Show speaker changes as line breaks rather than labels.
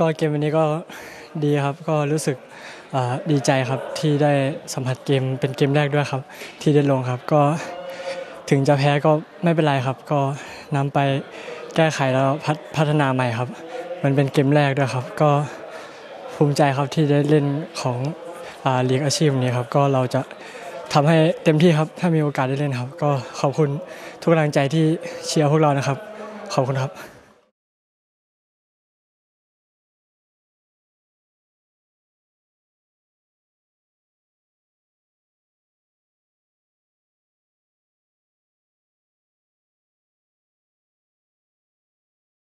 ก็เกมวันนี้ก็ดีครับก็รู้สึกดีใจครับที่ได้สัมผัสเกมเป็นเกมแรกด้วยครับ ที่ได้ลงครับก็ถึงจะแพ้ก็ไม่เป็นไรครับ ก็นำไปแก้ไขแล้วพัฒพัฒนาใหม่ครับ มันเป็นเกมแรกด้วยครับ ก็ภูมิใจครับที่ได้เล่นของอาลีกอาชีพนี้ครับ ก็เราจะทำให้เต็มที่ครับ ถ้ามีโอกาสได้เล่นครับ ก็ขอบคุณทุกกำลังใจที่เชียร์พวกเรานะครับ ขอบคุณครับ